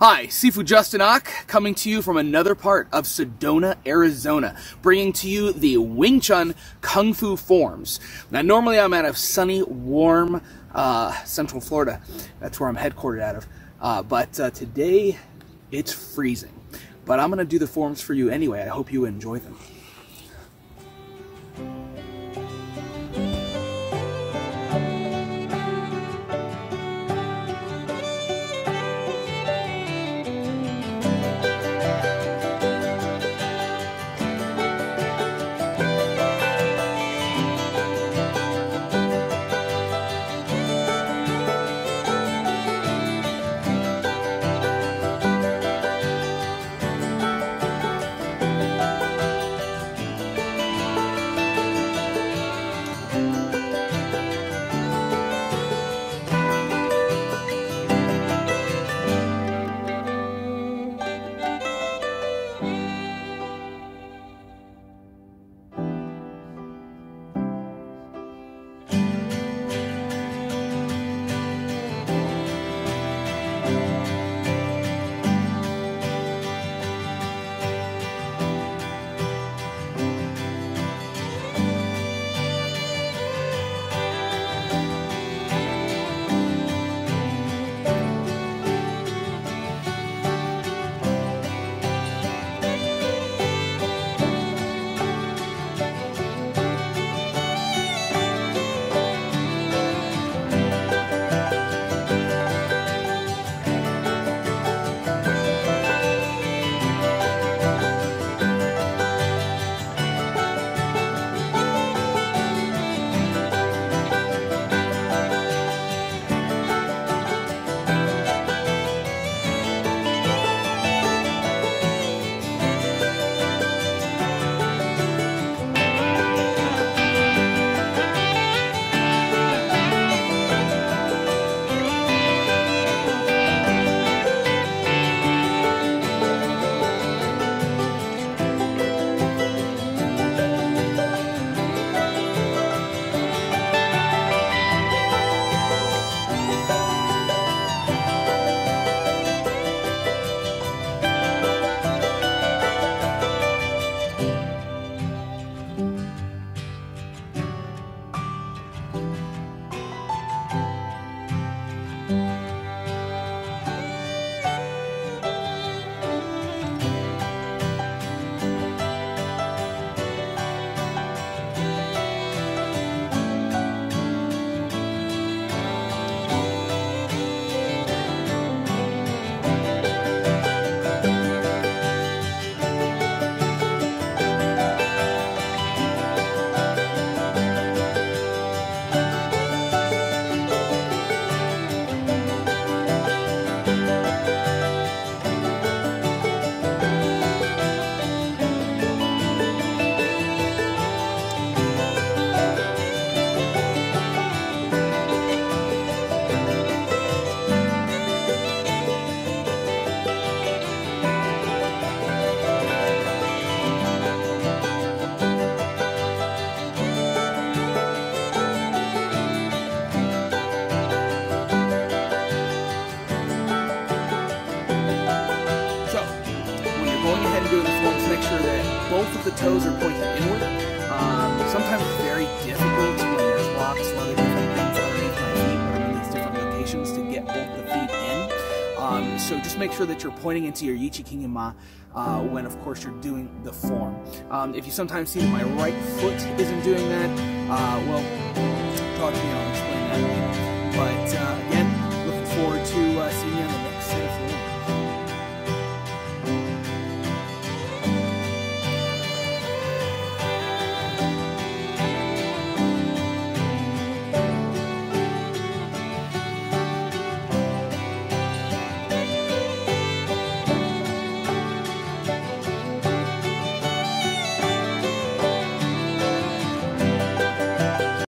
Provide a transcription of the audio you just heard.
Hi, Sifu Justin Och, coming to you from another part of Sedona, Arizona, bringing to you the Wing Chun Kung Fu forms. Now, normally I'm out of sunny, warm uh, Central Florida. That's where I'm headquartered out of. Uh, but uh, today, it's freezing. But I'm going to do the forms for you anyway. I hope you enjoy them. Both of the toes are pointed inward. Um, sometimes it's very difficult when there's rocks and other different things underneath my feet I'm in these different locations to get both the feet in. Um, so just make sure that you're pointing into your Yichi King Ma uh, when, of course, you're doing the form. Um, if you sometimes see that my right foot isn't doing that, uh, well, talk to me I'll explain that. But uh,